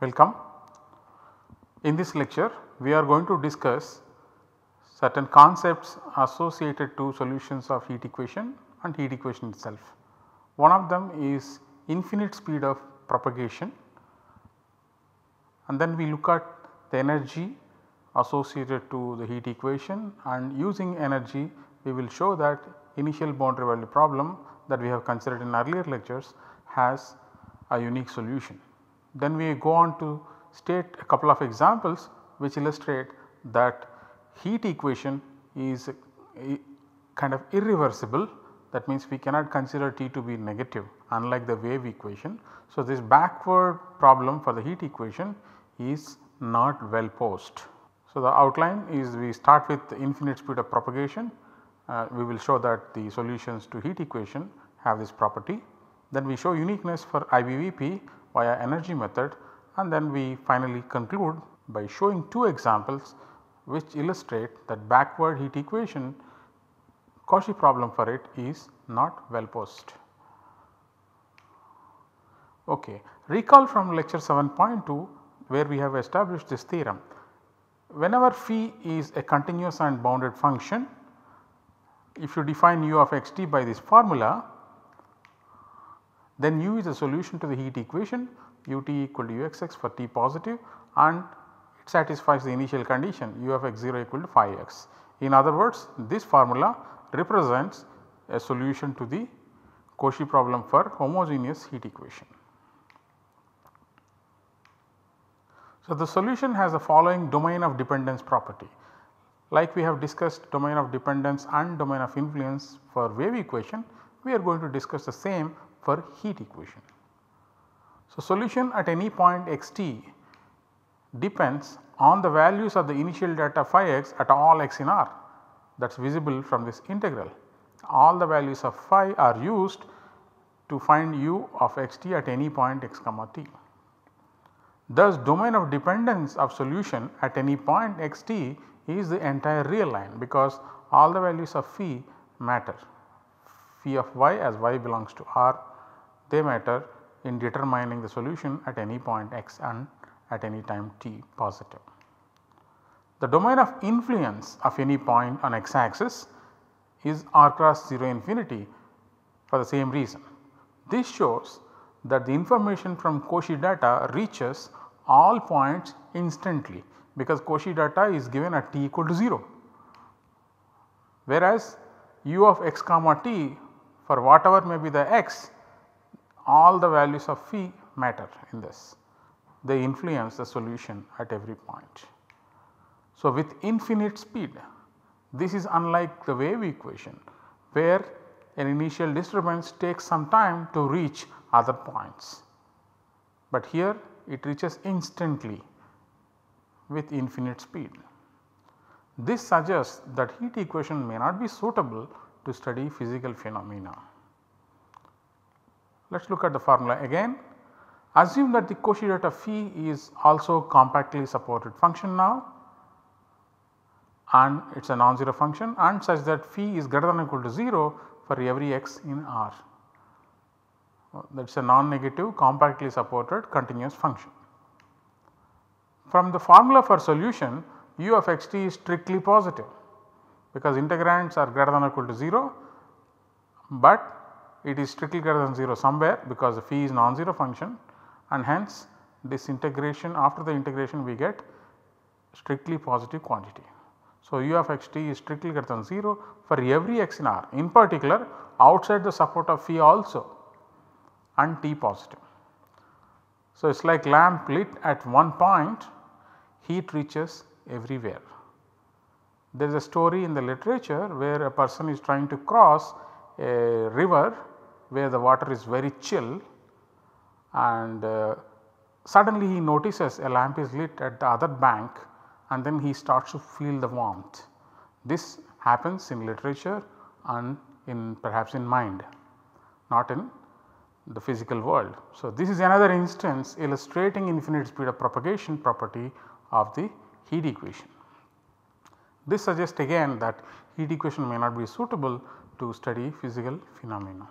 Welcome. In this lecture we are going to discuss certain concepts associated to solutions of heat equation and heat equation itself. One of them is infinite speed of propagation and then we look at the energy associated to the heat equation and using energy we will show that initial boundary value problem that we have considered in earlier lectures has a unique solution. Then we go on to state a couple of examples which illustrate that heat equation is kind of irreversible that means we cannot consider T to be negative unlike the wave equation. So, this backward problem for the heat equation is not well posed. So, the outline is we start with infinite speed of propagation uh, we will show that the solutions to heat equation have this property. Then we show uniqueness for IBVP via energy method and then we finally conclude by showing two examples which illustrate that backward heat equation Cauchy problem for it is not well posed. Okay. Recall from lecture 7.2 where we have established this theorem. Whenever phi is a continuous and bounded function, if you define u of x t by this formula, then u is a solution to the heat equation u t equal to u x x for t positive and it satisfies the initial condition u of x 0 equal to phi x. In other words this formula represents a solution to the Cauchy problem for homogeneous heat equation. So, the solution has the following domain of dependence property. Like we have discussed domain of dependence and domain of influence for wave equation, we are going to discuss the same for heat equation. So, solution at any point x t depends on the values of the initial data phi x at all x in R that is visible from this integral. All the values of phi are used to find u of x t at any point x comma t. Thus domain of dependence of solution at any point x t is the entire real line because all the values of phi matter. Phi of y as y belongs to R they matter in determining the solution at any point x and at any time t positive. The domain of influence of any point on x axis is r cross 0 infinity for the same reason. This shows that the information from Cauchy data reaches all points instantly because Cauchy data is given at t equal to 0. Whereas u of x comma t for whatever may be the x all the values of phi matter in this they influence the solution at every point. So, with infinite speed this is unlike the wave equation where an initial disturbance takes some time to reach other points, but here it reaches instantly with infinite speed. This suggests that heat equation may not be suitable to study physical phenomena. Let us look at the formula again. Assume that the Cauchy data phi is also compactly supported function now and it is a non-zero function and such that phi is greater than or equal to 0 for every x in R. That is a non-negative compactly supported continuous function. From the formula for solution u of x t is strictly positive because integrands are greater than or equal to 0, but it is strictly greater than 0 somewhere because the phi is non-zero function and hence this integration after the integration we get strictly positive quantity. So, u of x t is strictly greater than 0 for every x in R in particular outside the support of phi also and t positive. So, it is like lamp lit at one point heat reaches everywhere. There is a story in the literature where a person is trying to cross a river where the water is very chill and uh, suddenly he notices a lamp is lit at the other bank and then he starts to feel the warmth. This happens in literature and in perhaps in mind not in the physical world. So, this is another instance illustrating infinite speed of propagation property of the heat equation. This suggests again that heat equation may not be suitable to study physical phenomena.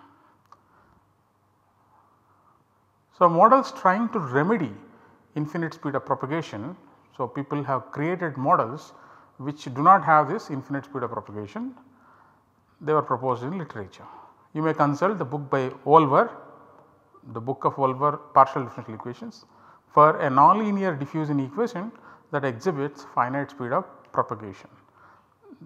So, models trying to remedy infinite speed of propagation. So, people have created models which do not have this infinite speed of propagation they were proposed in literature. You may consult the book by Olver, the book of Olver partial differential equations for a nonlinear diffusion equation that exhibits finite speed of propagation.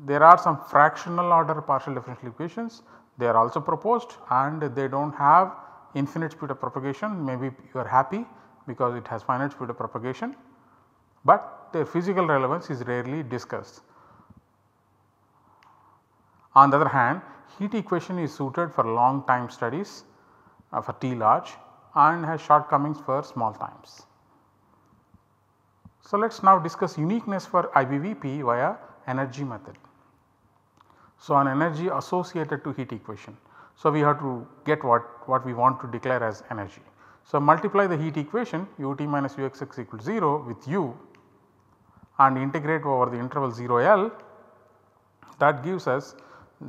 There are some fractional order partial differential equations they are also proposed and they do not have infinite speed of propagation maybe you are happy because it has finite speed of propagation, but their physical relevance is rarely discussed. On the other hand heat equation is suited for long time studies uh, for T large and has shortcomings for small times. So, let us now discuss uniqueness for IBVP via energy method. So, an energy associated to heat equation. So, we have to get what, what we want to declare as energy. So, multiply the heat equation ut minus uxx equal to 0 with u and integrate over the interval 0 L that gives us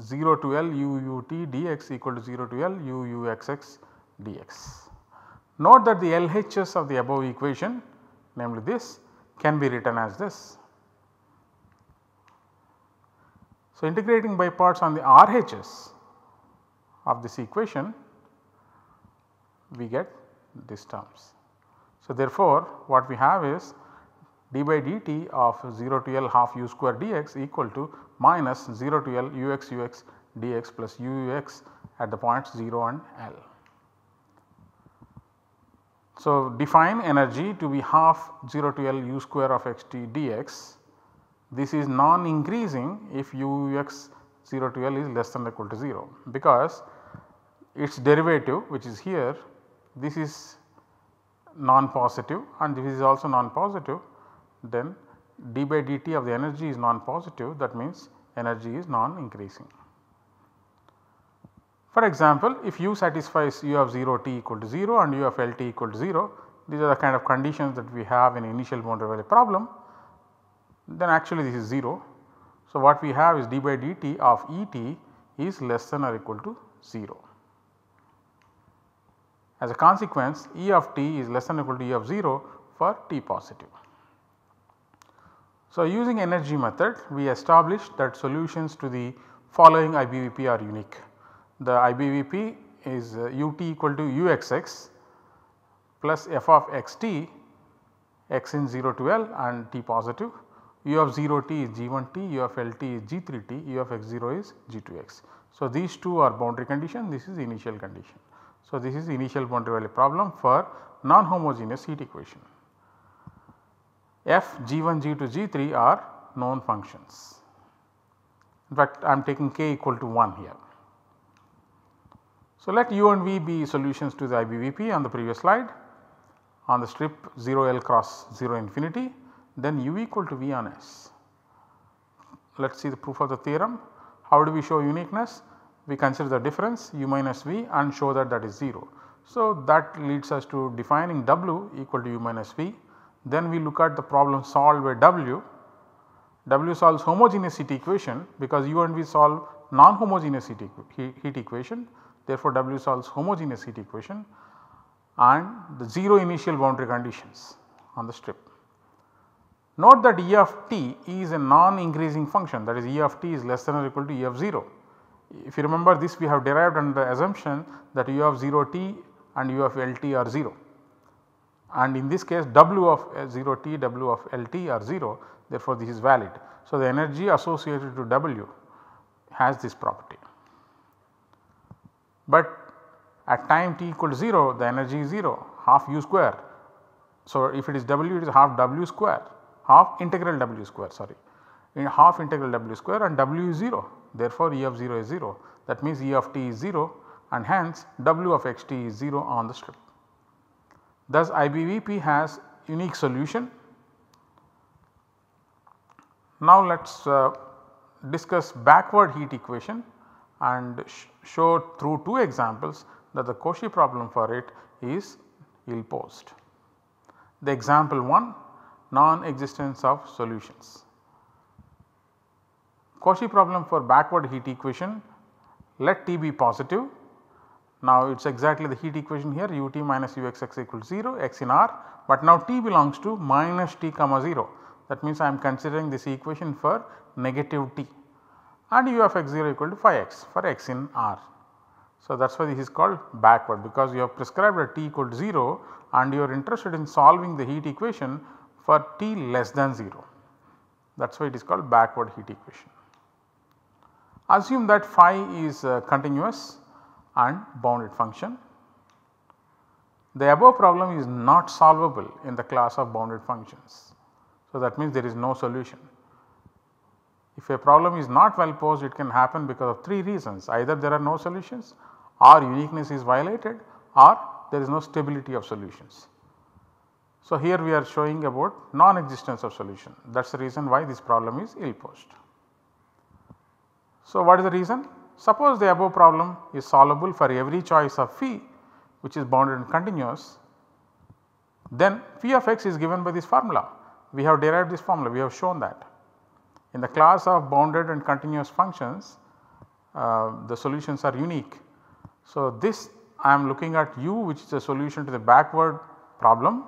0 to L u u t dx equal to 0 to L u u x x dx. Note that the LHS of the above equation namely this can be written as this. So, integrating by parts on the RHS of this equation we get these terms. So, therefore, what we have is d by dt of 0 to L half u square dx equal to minus 0 to L ux ux dx plus ux at the points 0 and L. So, define energy to be half 0 to L u square of x t dx. This is non increasing if ux 0 to L is less than or equal to 0 because its derivative which is here this is non positive and this is also non positive then d by dt of the energy is non positive that means energy is non increasing. For example, if u satisfies u of 0 t equal to 0 and u of L t equal to 0 these are the kind of conditions that we have in initial boundary value problem then actually this is 0. So, what we have is d by dt of E t is less than or equal to 0. As a consequence E of t is less than or equal to E of 0 for t positive. So, using energy method we established that solutions to the following IBVP are unique. The IBVP is uh, ut equal to uxx plus f of xt x in 0 to L and t positive u of 0 t is g1t, u of L t is g3t, u of x0 is g2x. So, these two are boundary condition, this is initial condition. So, this is the initial boundary value problem for non-homogeneous heat equation. f g1 g2 g3 are known functions. In fact, I am taking k equal to 1 here. So, let u and v be solutions to the IBVP on the previous slide on the strip 0 L cross 0 infinity then u equal to v on s. Let us see the proof of the theorem. How do we show uniqueness? We consider the difference u minus v and show that that is 0. So, that leads us to defining w equal to u minus v. Then we look at the problem solved by w. w solves homogeneous heat equation because u and v solve non-homogeneous heat, heat equation. Therefore, w solves homogeneous heat equation and the 0 initial boundary conditions on the strip. Note that E of t is a non increasing function that is E of t is less than or equal to E of 0. If you remember this we have derived under the assumption that U of 0 t and U of L t are 0 and in this case W of uh, 0 t W of L t are 0 therefore this is valid. So, the energy associated to W has this property. But at time t equal to 0 the energy is 0 half u square. So, if it is W it is half W square half integral w square sorry in half integral w square and w is 0 therefore E of 0 is 0 that means E of t is 0 and hence w of x t is 0 on the strip. Thus IBVP has unique solution. Now let us uh, discuss backward heat equation and sh show through two examples that the Cauchy problem for it is ill posed. The example 1 non-existence of solutions. Cauchy problem for backward heat equation. Let T be positive. Now it is exactly the heat equation here. Ut minus uxx equals 0 x in r. But now t belongs to minus t comma 0 that means I am considering this equation for negative t. And u of x 0 equal to phi x for x in r. So that is why this is called backward. Because you have prescribed a t equal to 0 and you are interested in solving the heat equation for t less than 0 that is why it is called backward heat equation. Assume that phi is uh, continuous and bounded function. The above problem is not solvable in the class of bounded functions. So, that means there is no solution. If a problem is not well posed it can happen because of 3 reasons either there are no solutions or uniqueness is violated or there is no stability of solutions. So, here we are showing about non-existence of solution that is the reason why this problem is ill posed. So, what is the reason? Suppose the above problem is solvable for every choice of phi which is bounded and continuous then phi of x is given by this formula. We have derived this formula we have shown that. In the class of bounded and continuous functions uh, the solutions are unique. So, this I am looking at u which is a solution to the backward problem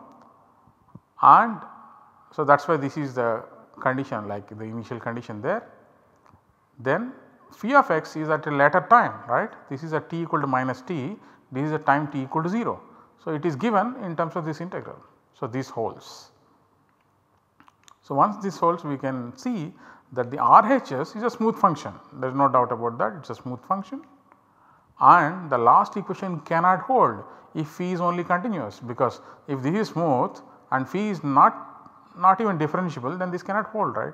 and so that is why this is the condition like the initial condition there. Then phi of x is at a later time right this is at t equal to minus t this is a time t equal to 0. So, it is given in terms of this integral. So, this holds. So, once this holds we can see that the RHS is a smooth function there is no doubt about that it is a smooth function and the last equation cannot hold if phi is only continuous because if this is smooth and phi is not not even differentiable then this cannot hold right.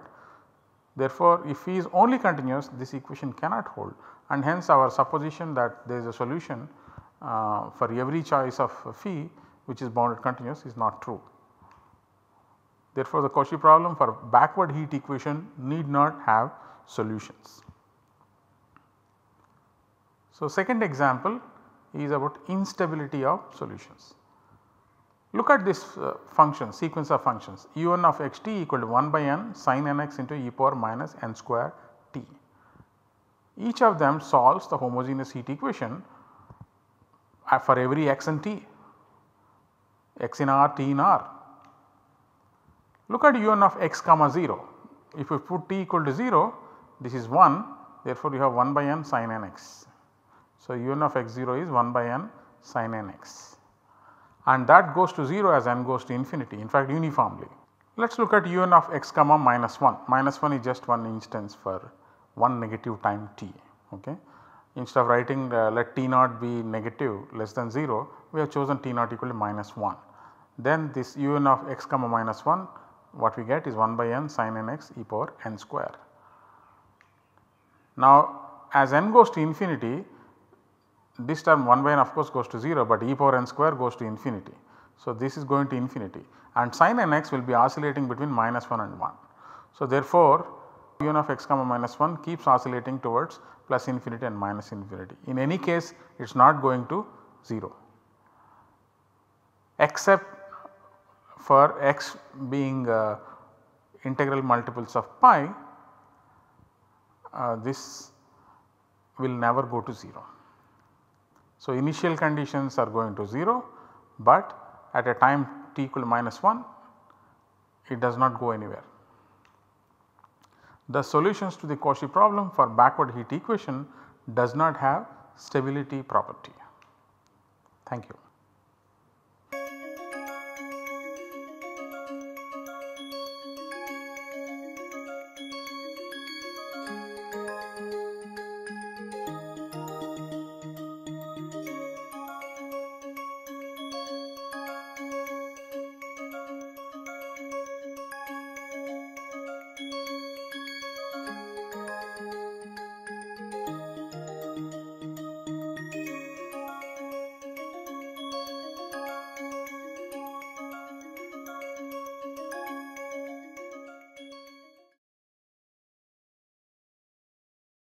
Therefore, if phi is only continuous this equation cannot hold and hence our supposition that there is a solution uh, for every choice of phi which is bounded continuous is not true. Therefore, the Cauchy problem for backward heat equation need not have solutions. So, second example is about instability of solutions. Look at this uh, function sequence of functions u1 of x t equal to 1 by n sin n x into e power minus n square t. Each of them solves the homogeneous heat equation uh, for every x and t, x in r, t in r. Look at u1 of x comma 0, if you put t equal to 0 this is 1 therefore, you have 1 by n sin n x. So, u1 of x 0 is 1 by n sin n x and that goes to 0 as n goes to infinity in fact uniformly. Let us look at un of x comma minus 1, minus 1 is just one instance for one negative time t. Okay. Instead of writing uh, let t naught be negative less than 0 we have chosen t naught equal to minus 1. Then this un of x comma minus 1 what we get is 1 by n sin n x e power n square. Now as n goes to infinity this term 1 by n of course goes to 0 but e power n square goes to infinity. So, this is going to infinity and sin n x will be oscillating between minus 1 and 1. So, therefore, un of x comma minus 1 keeps oscillating towards plus infinity and minus infinity. In any case it is not going to 0 except for x being uh, integral multiples of pi uh, this will never go to 0. So, initial conditions are going to 0, but at a time t equal minus 1 it does not go anywhere. The solutions to the Cauchy problem for backward heat equation does not have stability property. Thank you.